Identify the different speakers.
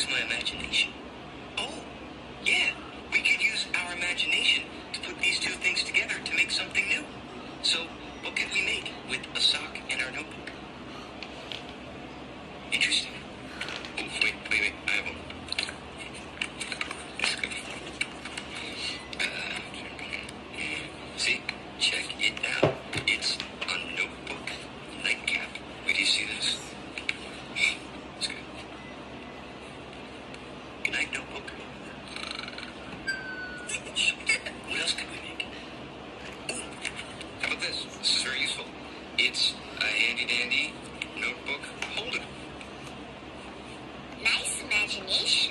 Speaker 1: use my imagination. A handy dandy notebook holder.
Speaker 2: Nice imagination.